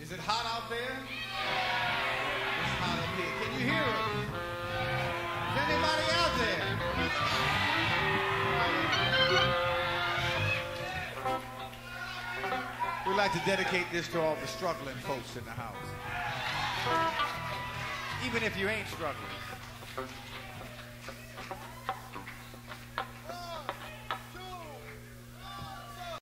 Is it hot out there? It's hot up here. Can you hear it? Is anybody out there? We'd like to dedicate this to all the struggling folks in the house. Even if you ain't struggling.